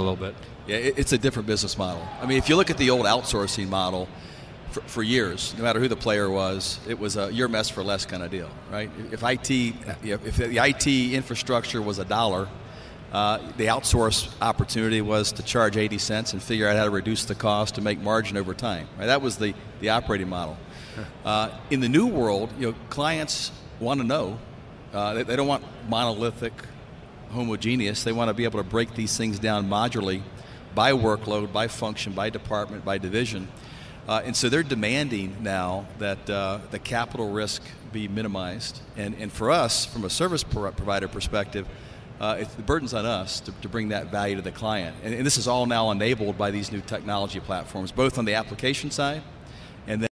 a little bit. Yeah, it's a different business model. I mean, if you look at the old outsourcing model, for, for, years, no matter who the player was, it was a your mess for less kind of deal, right? If IT, if the IT infrastructure was a dollar, uh, the outsource opportunity was to charge 80 cents and figure out how to reduce the cost to make margin over time. Right? That was the, the operating model. Uh, in the new world, you know, clients want to know. Uh, they, they, don't want monolithic, homogeneous. They want to be able to break these things down modularly by workload, by function, by department, by division. Uh, and so they're demanding now that uh, the capital risk be minimized. And, and for us, from a service provider perspective, uh, the burden's on us to, to, bring that value to the client. And, and this is all now enabled by these new technology platforms, both on the application side and then